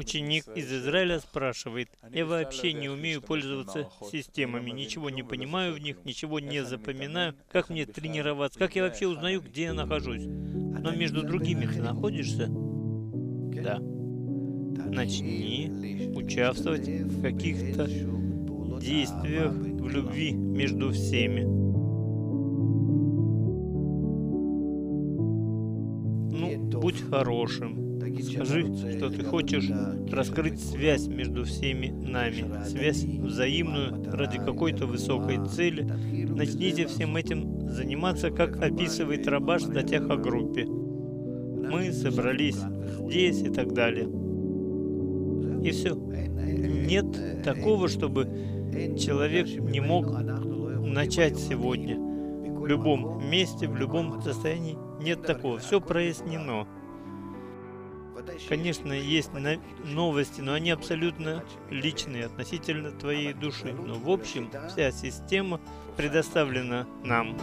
Ученик из Израиля спрашивает, я вообще не умею пользоваться системами, ничего не понимаю в них, ничего не запоминаю, как мне тренироваться, как я вообще узнаю, где я нахожусь. Но между другими ты находишься? Да. Начни участвовать в каких-то действиях в любви между всеми. Ну, будь хорошим. Скажи, что ты хочешь раскрыть связь между всеми нами, связь взаимную ради какой-то высокой цели. Начните всем этим заниматься, как описывает Рабаш в статьях о группе. Мы собрались здесь и так далее. И все. Нет такого, чтобы человек не мог начать сегодня. В любом месте, в любом состоянии нет такого. Все прояснено. Конечно, есть новости, но они абсолютно личные относительно твоей души. Но в общем, вся система предоставлена нам.